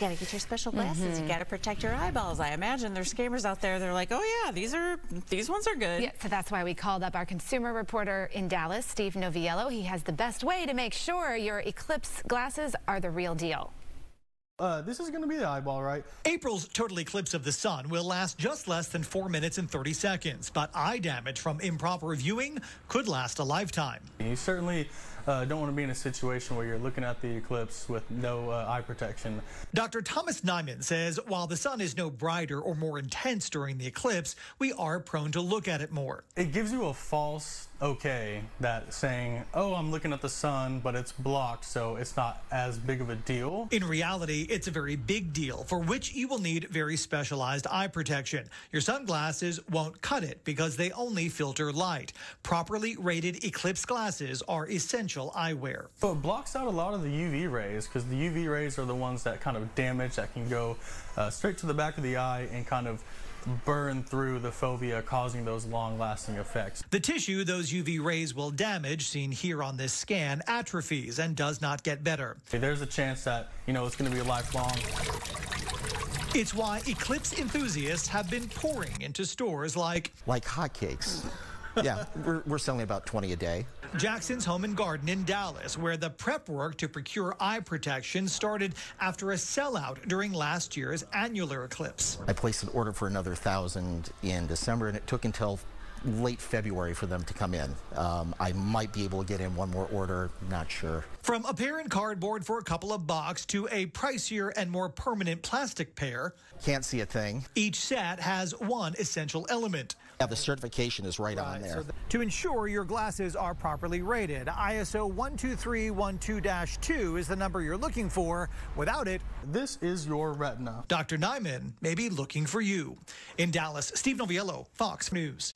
gotta get your special glasses. Mm -hmm. You gotta protect your eyeballs. I imagine there's scammers out there. They're like, oh yeah, these are these ones are good. Yeah, so that's why we called up our consumer reporter in Dallas, Steve Noviello. He has the best way to make sure your Eclipse glasses are the real deal. Uh, this is going to be the eyeball, right? April's total eclipse of the sun will last just less than 4 minutes and 30 seconds, but eye damage from improper viewing could last a lifetime. You certainly uh, don't want to be in a situation where you're looking at the eclipse with no uh, eye protection. Dr. Thomas Nyman says while the sun is no brighter or more intense during the eclipse, we are prone to look at it more. It gives you a false okay that saying, oh, I'm looking at the sun, but it's blocked, so it's not as big of a deal. In reality, it's a very big deal for which you will need very specialized eye protection. Your sunglasses won't cut it because they only filter light. Properly rated Eclipse glasses are essential eyewear. So it blocks out a lot of the UV rays because the UV rays are the ones that kind of damage that can go uh, straight to the back of the eye and kind of burn through the fovea, causing those long-lasting effects. The tissue those UV rays will damage, seen here on this scan, atrophies and does not get better. There's a chance that, you know, it's going to be lifelong. It's why Eclipse enthusiasts have been pouring into stores like... Like hotcakes yeah, we're, we're selling about 20 a day. Jackson's Home and Garden in Dallas, where the prep work to procure eye protection started after a sellout during last year's annular eclipse. I placed an order for another thousand in December, and it took until late February for them to come in. Um, I might be able to get in one more order, not sure. From apparent cardboard for a couple of bucks to a pricier and more permanent plastic pair. Can't see a thing. Each set has one essential element. Yeah, the certification is right, right on there. So th to ensure your glasses are properly rated, ISO 12312-2 is the number you're looking for. Without it, this is your retina. Dr. Nyman may be looking for you. In Dallas, Steve Noviello, Fox News.